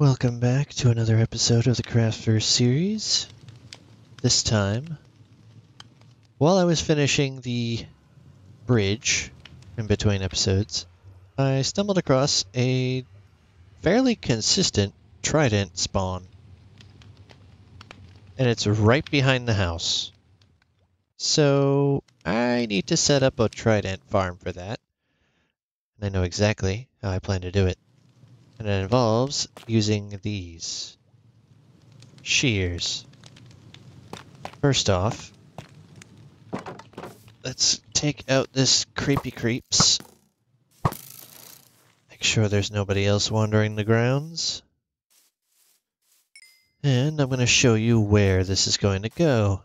Welcome back to another episode of the Craftverse series. This time, while I was finishing the bridge in between episodes, I stumbled across a fairly consistent trident spawn. And it's right behind the house. So I need to set up a trident farm for that. And I know exactly how I plan to do it. And it involves using these shears. First off, let's take out this creepy creeps. Make sure there's nobody else wandering the grounds. And I'm going to show you where this is going to go.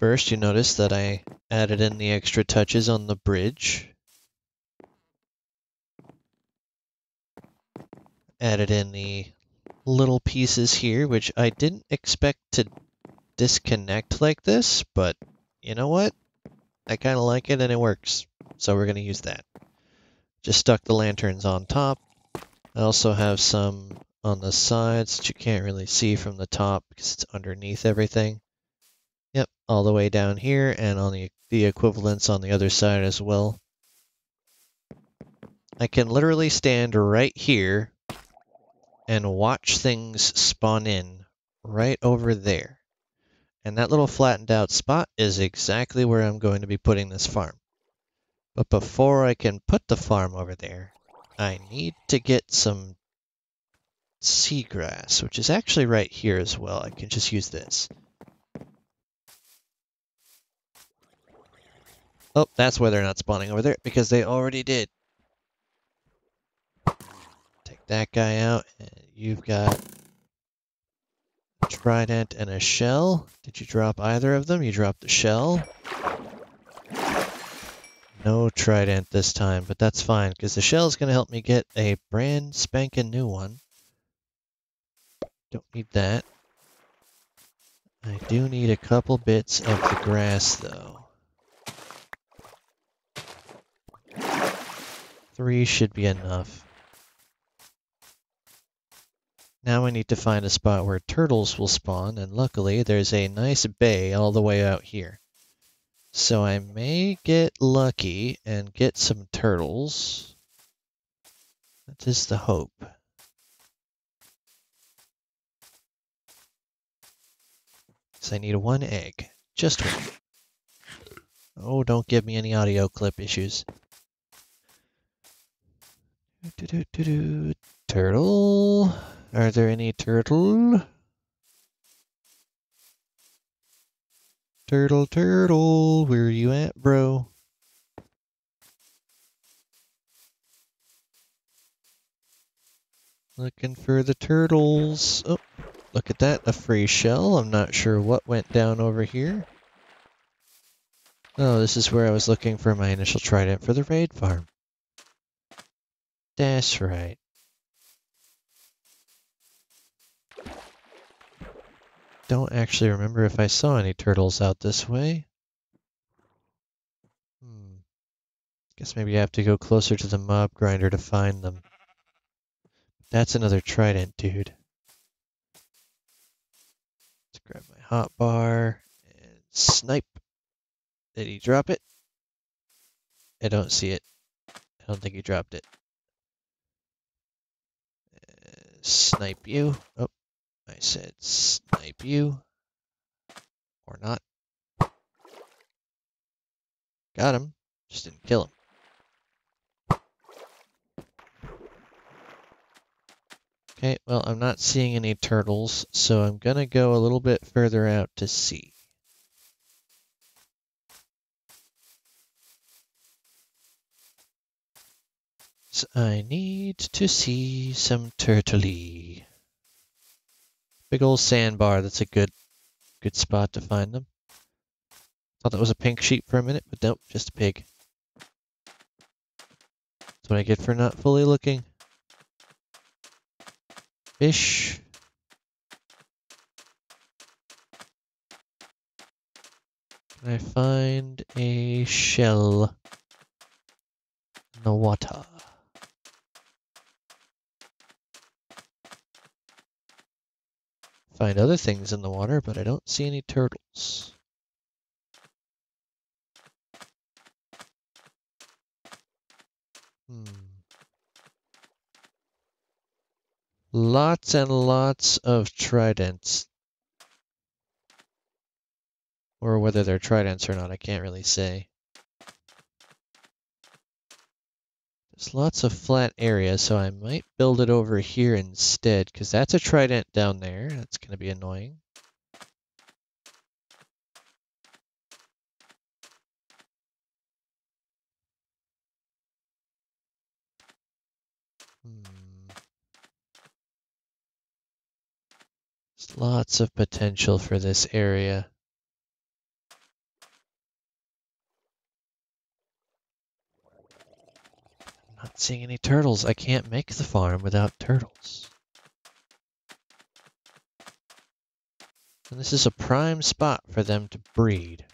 First, you notice that I added in the extra touches on the bridge. Added in the little pieces here, which I didn't expect to disconnect like this, but you know what? I kind of like it and it works, so we're going to use that. Just stuck the lanterns on top. I also have some on the sides that you can't really see from the top because it's underneath everything. Yep, all the way down here and on the, the equivalents on the other side as well. I can literally stand right here and watch things spawn in right over there. And that little flattened out spot is exactly where I'm going to be putting this farm. But before I can put the farm over there, I need to get some seagrass, which is actually right here as well. I can just use this. Oh, that's why they're not spawning over there, because they already did. Take that guy out, you've got a trident and a shell. Did you drop either of them? You dropped the shell. No trident this time, but that's fine, because the shell is going to help me get a brand spanking new one. Don't need that. I do need a couple bits of the grass, though. Three should be enough. Now I need to find a spot where turtles will spawn, and luckily there's a nice bay all the way out here. So I may get lucky and get some turtles. That is the hope. So I need one egg. Just one. Oh, don't give me any audio clip issues. Do, do, do, do. Turtle? Are there any turtle? Turtle, turtle, where are you at, bro? Looking for the turtles. Oh, look at that, a free shell. I'm not sure what went down over here. Oh, this is where I was looking for my initial trident for the raid farm. That's right. Don't actually remember if I saw any turtles out this way. Hmm. Guess maybe I have to go closer to the mob grinder to find them. That's another trident, dude. Let's grab my hot bar and snipe. Did he drop it? I don't see it. I don't think he dropped it. Snipe you. Oh, I said snipe you. Or not. Got him. Just didn't kill him. Okay, well, I'm not seeing any turtles, so I'm going to go a little bit further out to I need to see some turtley. Big old sandbar, that's a good good spot to find them. Thought that was a pink sheep for a minute, but nope, just a pig. That's what I get for not fully looking. Fish. Can I find a shell? in the water. Find other things in the water, but I don't see any turtles. Hmm. Lots and lots of tridents. Or whether they're tridents or not, I can't really say. There's lots of flat area, so I might build it over here instead, because that's a trident down there. That's going to be annoying. Hmm. There's lots of potential for this area. Not seeing any turtles. I can't make the farm without turtles. And this is a prime spot for them to breed.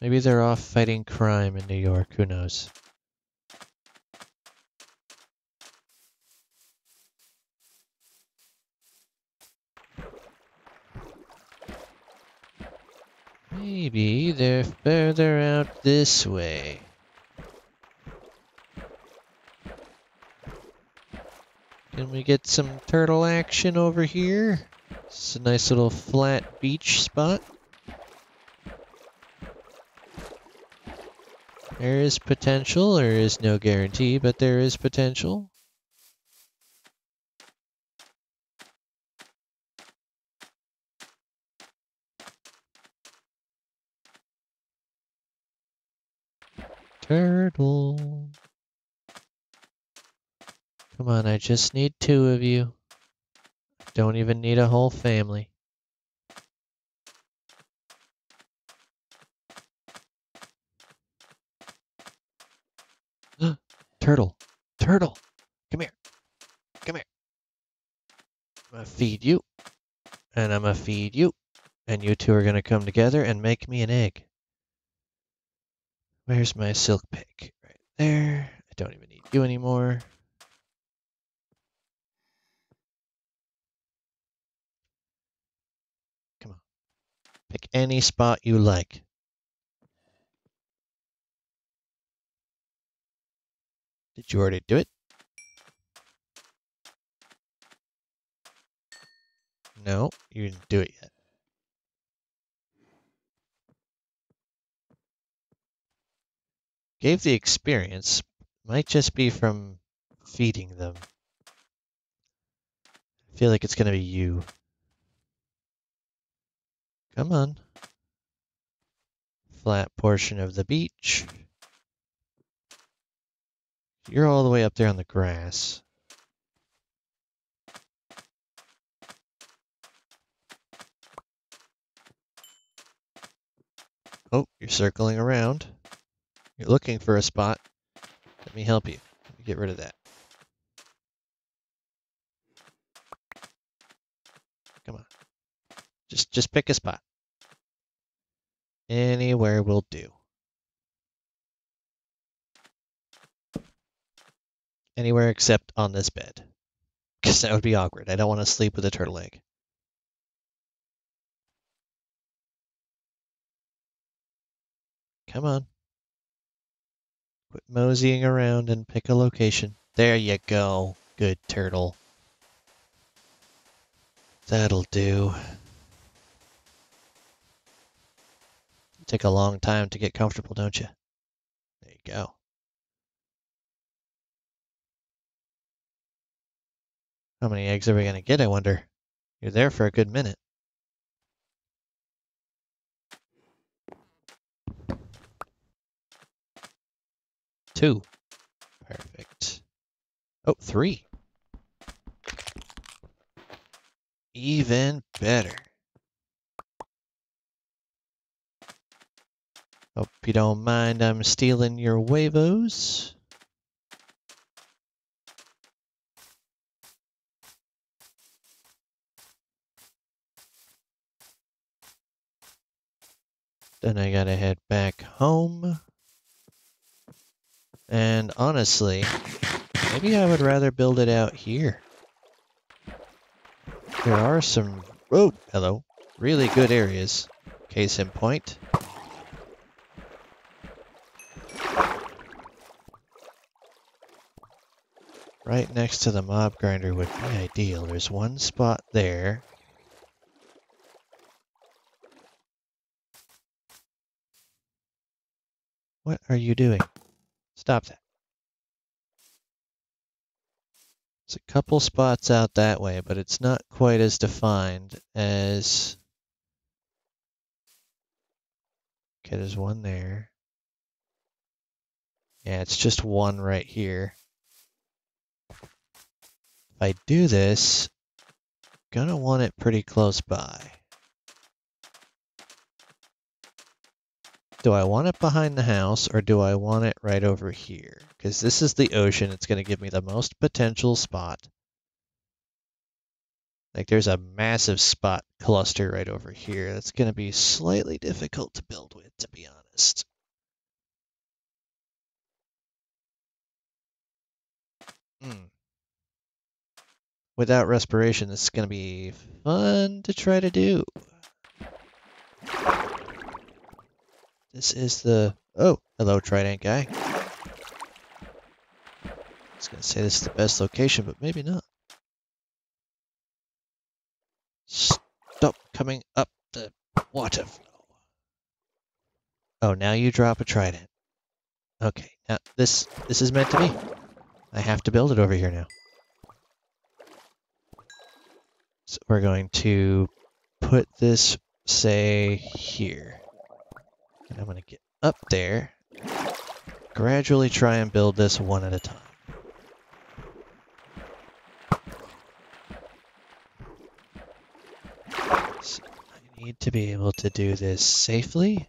Maybe they're off fighting crime in New York, who knows. Maybe they're further out this way. Can we get some turtle action over here? It's a nice little flat beach spot. There is potential. There is no guarantee, but there is potential. Turtle. Come on, I just need two of you. Don't even need a whole family. Turtle, turtle, come here, come here. I'm gonna feed you, and I'm gonna feed you, and you two are gonna come together and make me an egg. Where's my silk pick? Right there. I don't even need you anymore. Come on. Pick any spot you like. Did you already do it? No, you didn't do it yet. Gave the experience. Might just be from feeding them. I feel like it's going to be you. Come on. Flat portion of the beach. You're all the way up there on the grass. Oh, you're circling around. You're looking for a spot. Let me help you. Me get rid of that. Come on. Just just pick a spot. Anywhere will do. Anywhere except on this bed. Because that would be awkward. I don't want to sleep with a turtle egg. Come on. Quit moseying around and pick a location. There you go. Good turtle. That'll do. Take a long time to get comfortable, don't you? There you go. How many eggs are we going to get, I wonder? You're there for a good minute. Two. Perfect. Oh, three. Even better. Hope you don't mind I'm stealing your huevos. Then I gotta head back home. And honestly, maybe I would rather build it out here. There are some, oh, hello, really good areas. Case in point. Right next to the mob grinder would be ideal. There's one spot there. What are you doing? Stop that. It's a couple spots out that way, but it's not quite as defined as... Okay, there's one there. Yeah, it's just one right here. If I do this, gonna want it pretty close by. Do I want it behind the house or do I want it right over here? Because this is the ocean. It's going to give me the most potential spot. Like there's a massive spot cluster right over here. That's going to be slightly difficult to build with, to be honest. Hmm. Without respiration, this is going to be fun to try to do. This is the... Oh, hello, Trident guy. I was going to say this is the best location, but maybe not. Stop coming up the water flow. Oh, now you drop a Trident. Okay, now this this is meant to be. I have to build it over here now. So we're going to put this, say, here. And I'm going to get up there, gradually try and build this one at a time. I need to be able to do this safely.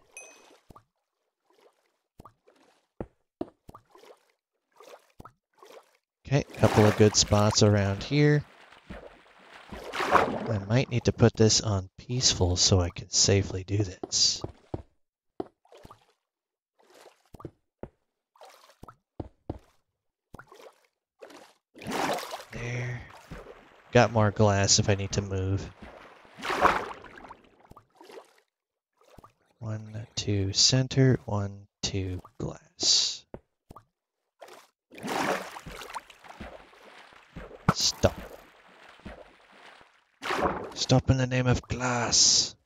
Okay, a couple of good spots around here. I might need to put this on peaceful so I can safely do this. Got more glass if I need to move. One, two, center, one, two, glass. Stop. Stop in the name of glass.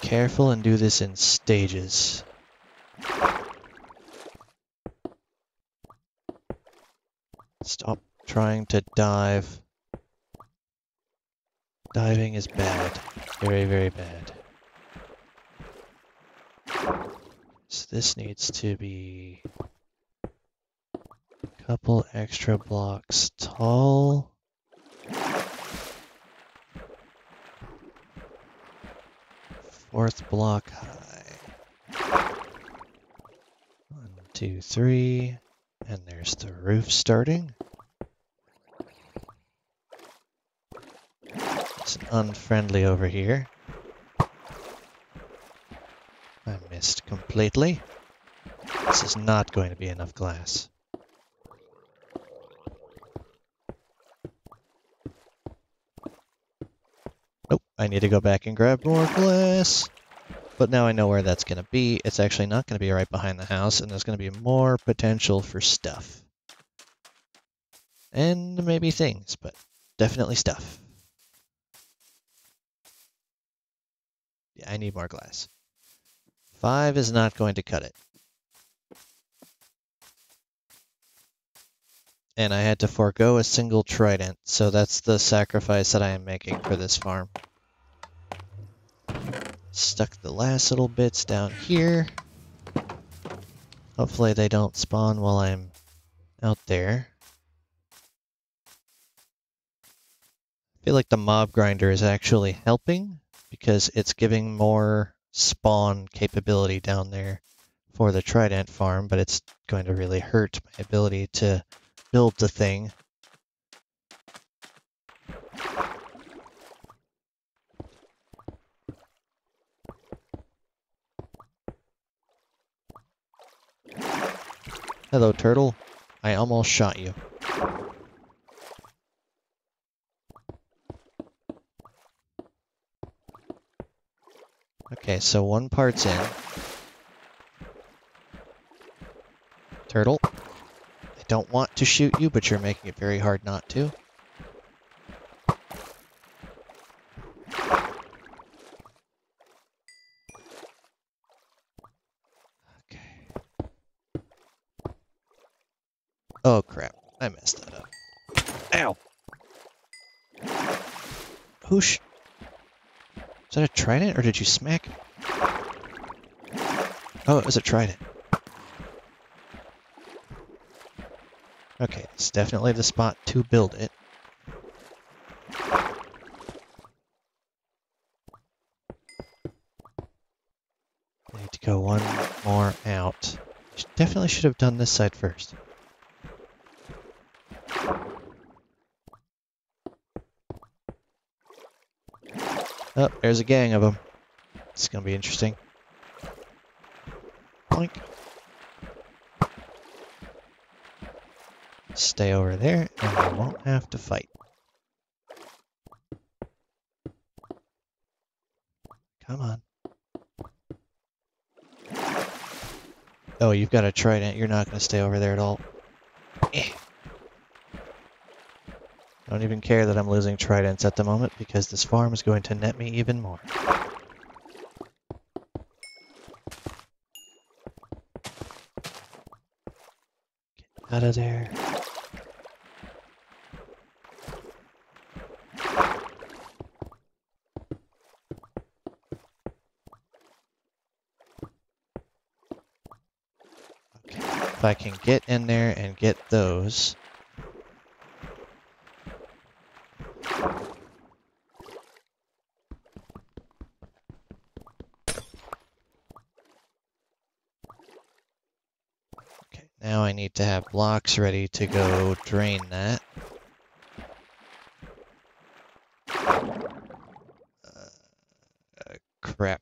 Careful and do this in stages. Stop trying to dive. Diving is bad. Very, very bad. So this needs to be a couple extra blocks tall. Fourth block high. One, two, three. And there's the roof starting. It's unfriendly over here. I missed completely. This is not going to be enough glass. Nope, I need to go back and grab more glass. But now I know where that's going to be. It's actually not going to be right behind the house, and there's going to be more potential for stuff. And maybe things, but definitely stuff. Yeah, I need more glass. Five is not going to cut it. And I had to forego a single trident, so that's the sacrifice that I am making for this farm. Stuck the last little bits down here. Hopefully they don't spawn while I'm out there. I feel like the mob grinder is actually helping because it's giving more spawn capability down there for the trident farm, but it's going to really hurt my ability to build the thing Hello, turtle. I almost shot you. Okay, so one part's in. Turtle. I don't want to shoot you, but you're making it very hard not to. Oh crap, I messed that up. Ow! Whoosh! Is that a trident, or did you smack? Oh, it was a trident. Okay, it's definitely the spot to build it. I need to go one more out. Definitely should have done this side first. Oh, there's a gang of them. It's gonna be interesting. Boink. Stay over there, and we won't have to fight. Come on. Oh, you've got a trident. You're not going to stay over there at all. Don't even care that I'm losing tridents at the moment because this farm is going to net me even more. Get out of there. If I can get in there and get those. Okay, now I need to have blocks ready to go drain that. Uh, uh, crap.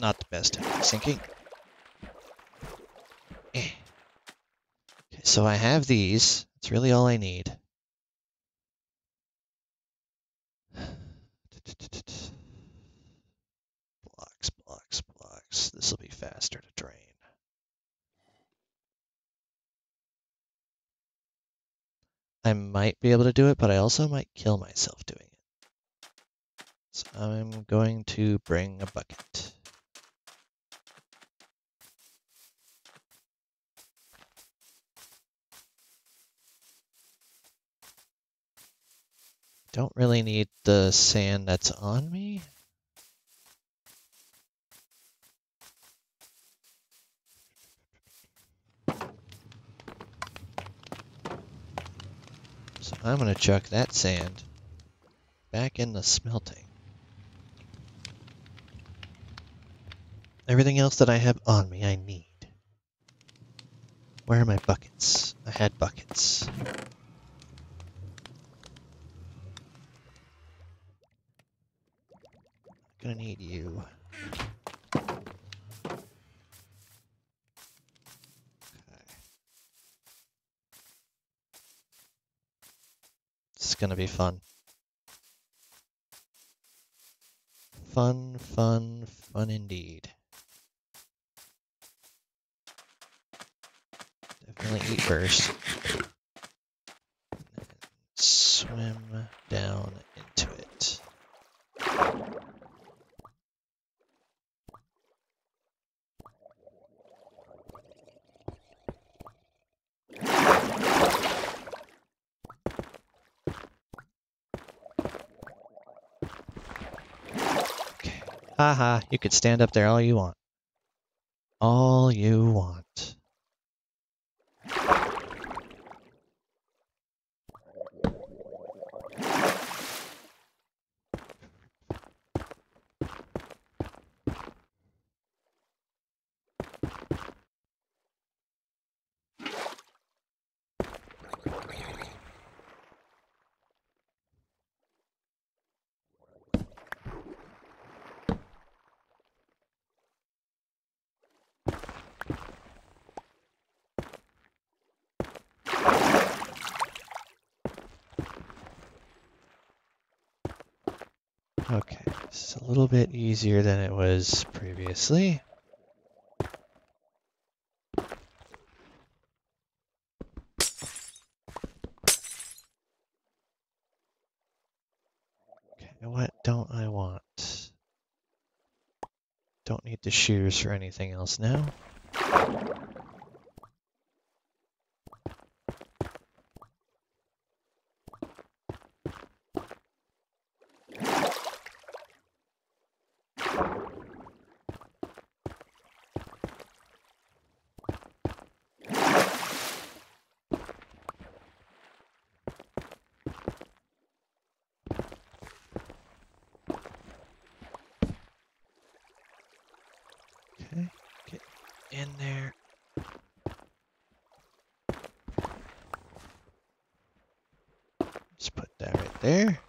Not the best time sinking. Eh. So I have these. That's really all I need. Blocks, blocks, blocks. This will be faster to drain. I might be able to do it, but I also might kill myself doing it. So I'm going to bring a bucket. Don't really need the sand that's on me. So I'm going to chuck that sand back in the smelting. Everything else that I have on me, I need. Where are my buckets? I had buckets. Gonna need you. Is gonna be fun. Fun, fun, fun indeed. Definitely eat first. Swim down into it. Okay. Haha, you could stand up there all you want. All you want. Okay, this is a little bit easier than it was previously. Okay, what don't I want? Don't need the shears for anything else now. In there. Just put that right there.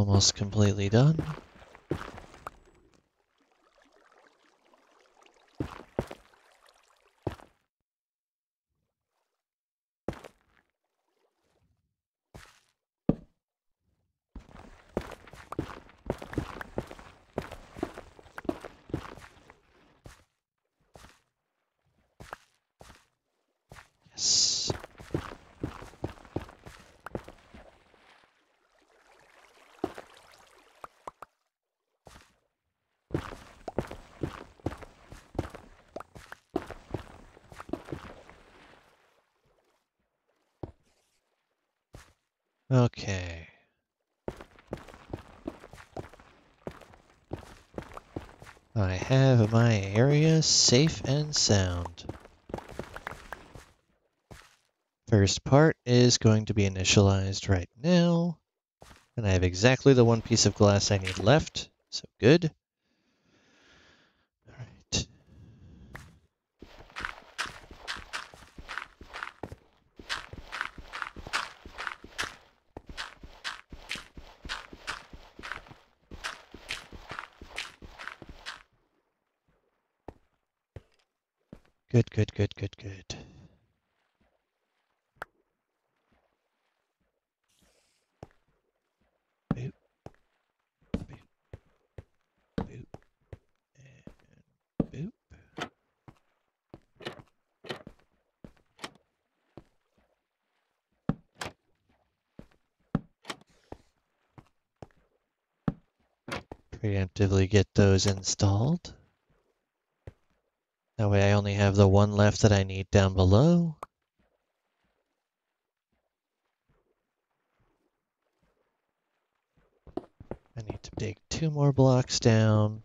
Almost completely done. Okay. I have my area safe and sound. First part is going to be initialized right now. And I have exactly the one piece of glass I need left, so good. Good, good, good, good, good. Preemptively get those installed. That way I only have the one left that I need down below. I need to dig two more blocks down.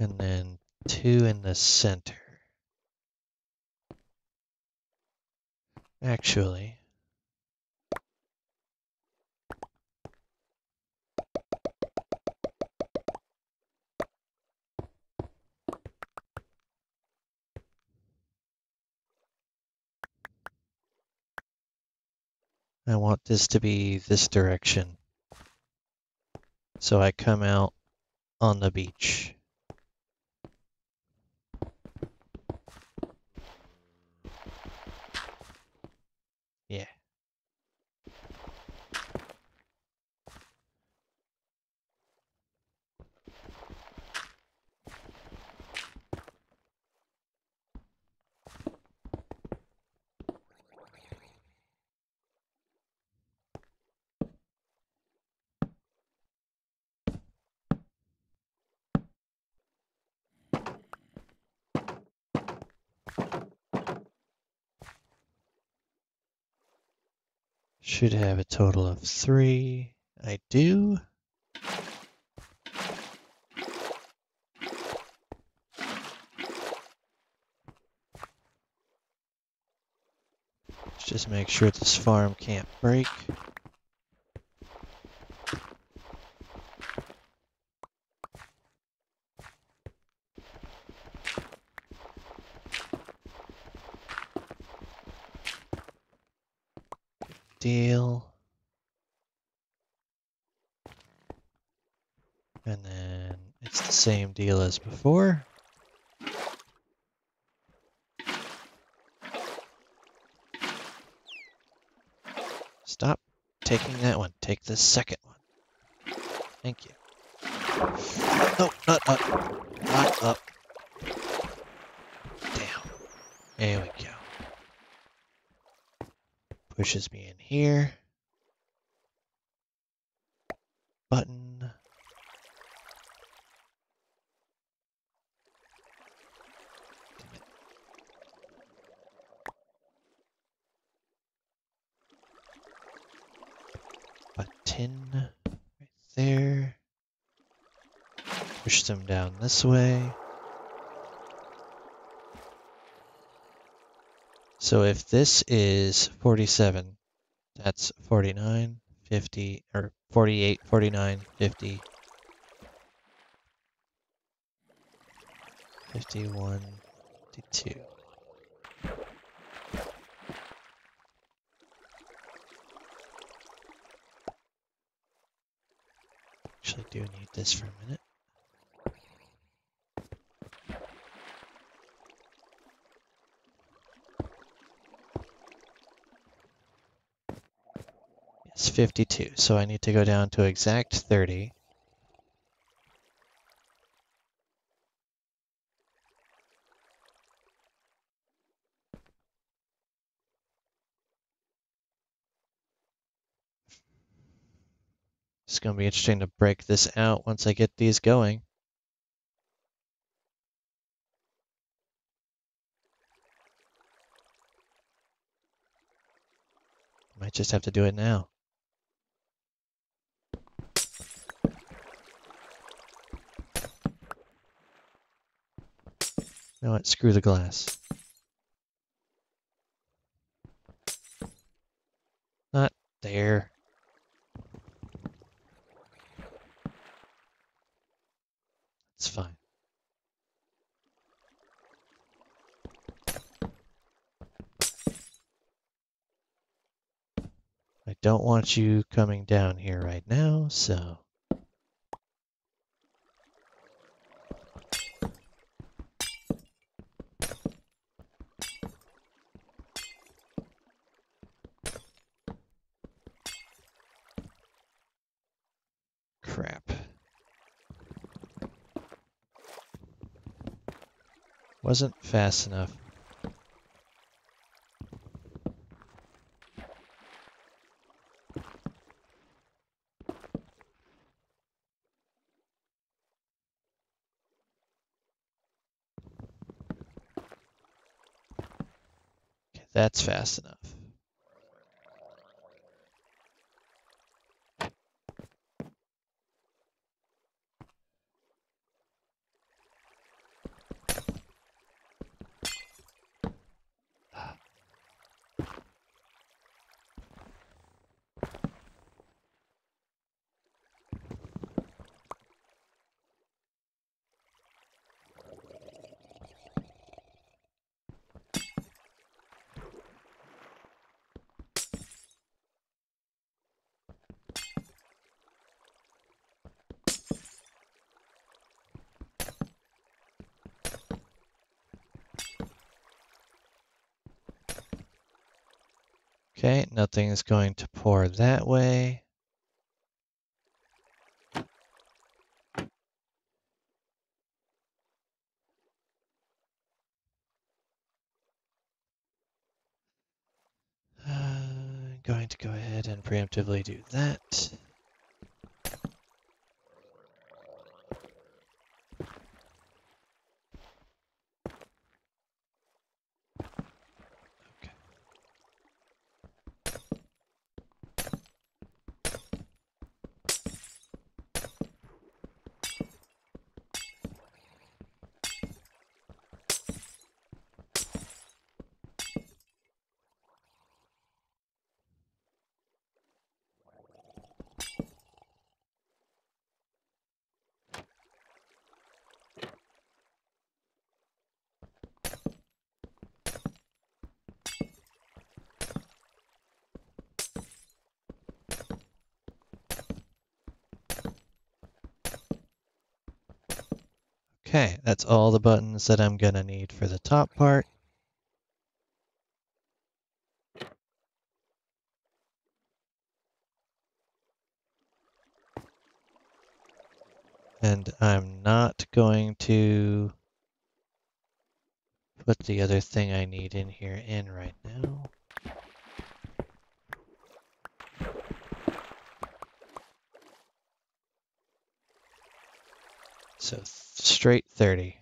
And then two in the center. Actually, I want this to be this direction. So I come out on the beach. Should have a total of three. I do. Let's just make sure this farm can't break. Deal. And then it's the same deal as before. Stop taking that one. Take the second one. Thank you. No, not up. Not up. Down. There we go. Pushes me here. Button. Button right there. Push them down this way. So if this is 47, that's 49, 50, or 48, 49, 50, 51, 52. Actually do need this for a minute. 52, so I need to go down to exact 30. It's going to be interesting to break this out once I get these going. Might just have to do it now. You know what? Screw the glass. Not there. It's fine. I don't want you coming down here right now, so... Crap. Wasn't fast enough. That's fast enough. Okay, nothing is going to pour that way. Uh, going to go ahead and preemptively do that. Okay. Okay, that's all the buttons that I'm gonna need for the top part. And I'm not going to put the other thing I need in here in right now. So straight 30.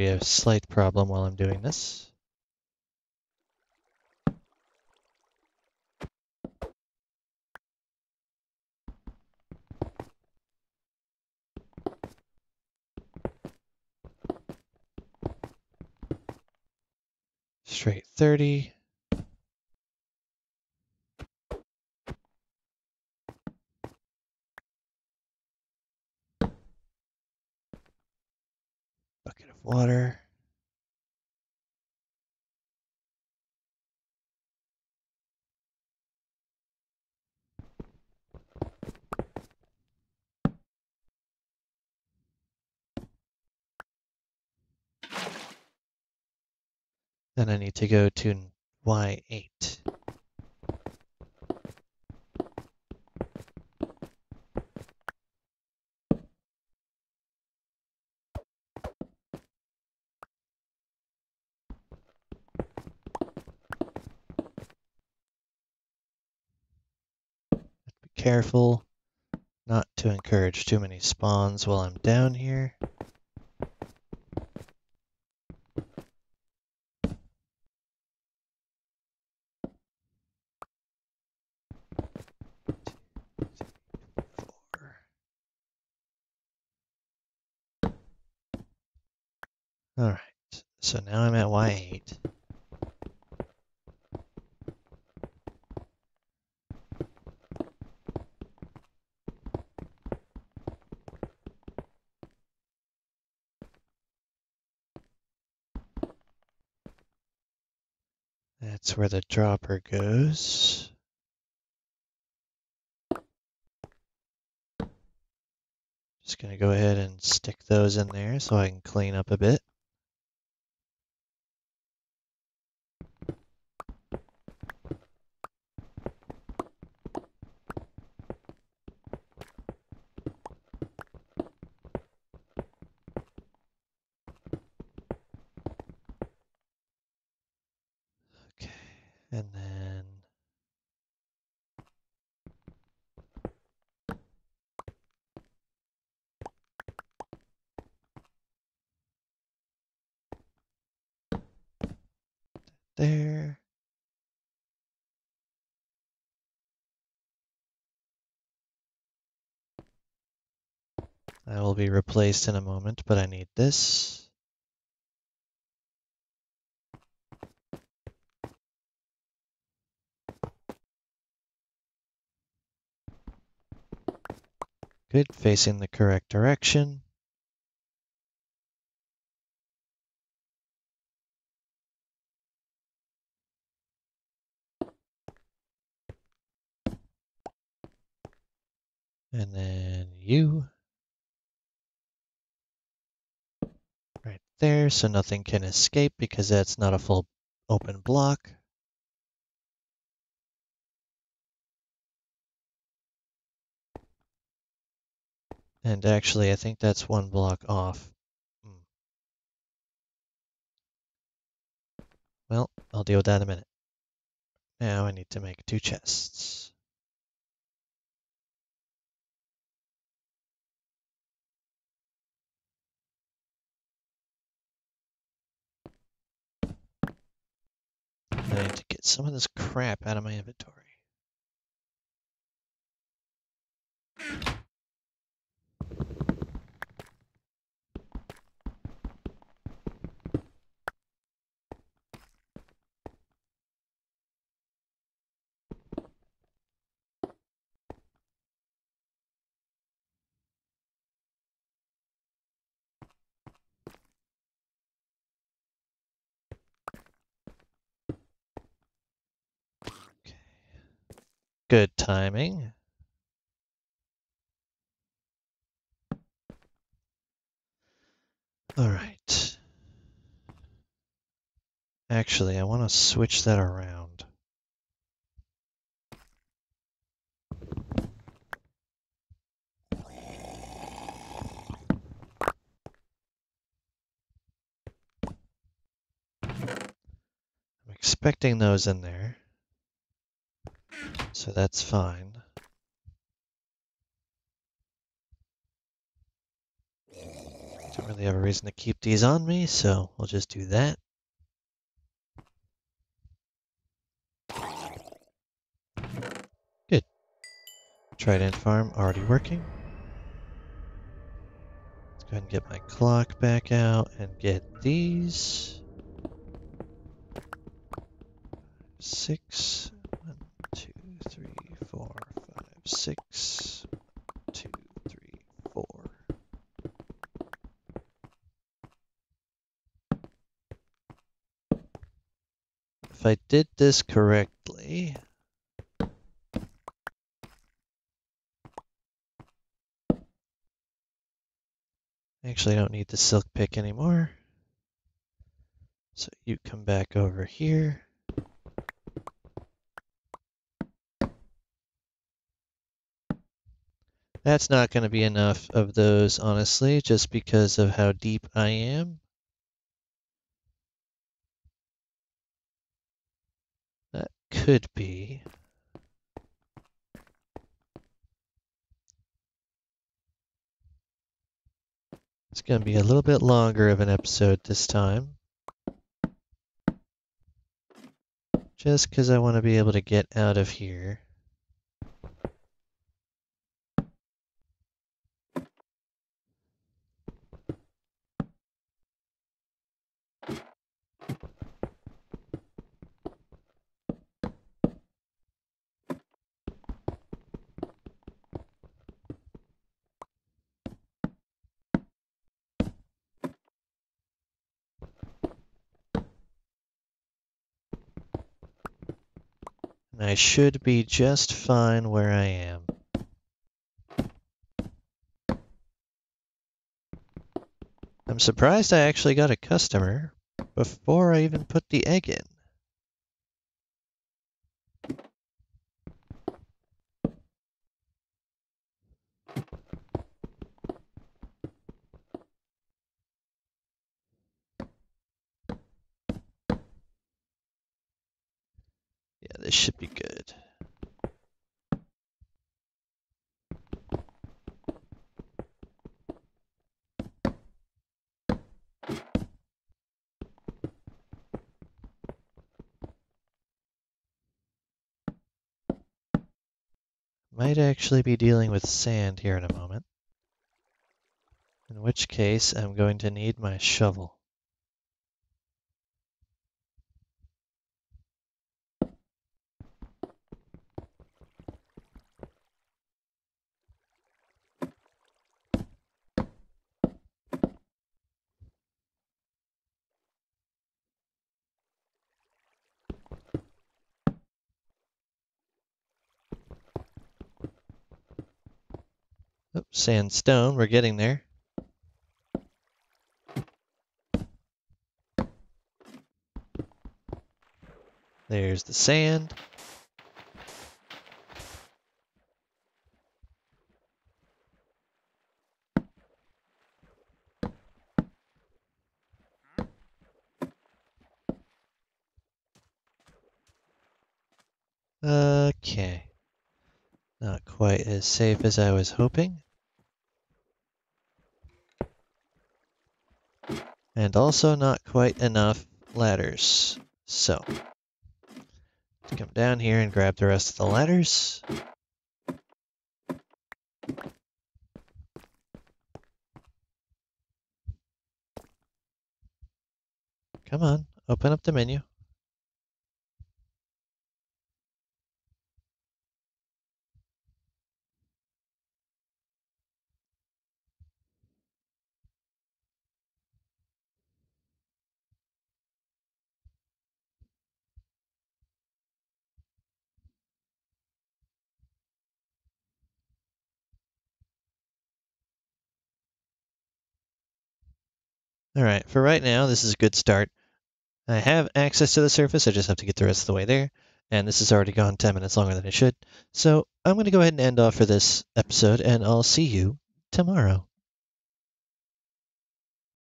Be a slight problem while I'm doing this. Straight 30. Bucket of water. Then I need to go to Y8. Careful not to encourage too many spawns while I'm down here. All right, so now I'm at Y8. That's where the dropper goes. Just gonna go ahead and stick those in there so I can clean up a bit. Okay, and then there. That will be replaced in a moment, but I need this. Good, facing the correct direction. And then you. Right there, so nothing can escape because that's not a full open block. And actually, I think that's one block off. Hmm. Well, I'll deal with that in a minute. Now I need to make two chests. To get some of this crap out of my inventory. Good timing. All right. Actually, I want to switch that around. I'm expecting those in there. So that's fine. Don't really have a reason to keep these on me, so we'll just do that. Good. Trident farm already working. Let's go ahead and get my clock back out and get these. Six, three, four, five, six, two, three, four. If I did this correctly, actually I don't need the silk pick anymore. So you come back over here. That's not going to be enough of those, honestly, just because of how deep I am. That could be. It's going to be a little bit longer of an episode this time. Just because I want to be able to get out of here. I should be just fine where I am. I'm surprised I actually got a customer before I even put the egg in. Yeah, this should be good. Might actually be dealing with sand here in a moment. In which case, I'm going to need my shovel. Sandstone, we're getting there. There's the sand. Okay. Not quite as safe as I was hoping. And also not quite enough ladders. So, come down here and grab the rest of the ladders. Come on, open up the menu. All right, for right now, this is a good start. I have access to the surface, I just have to get the rest of the way there. And this has already gone 10 minutes longer than it should. So I'm going to go ahead and end off for this episode, and I'll see you tomorrow.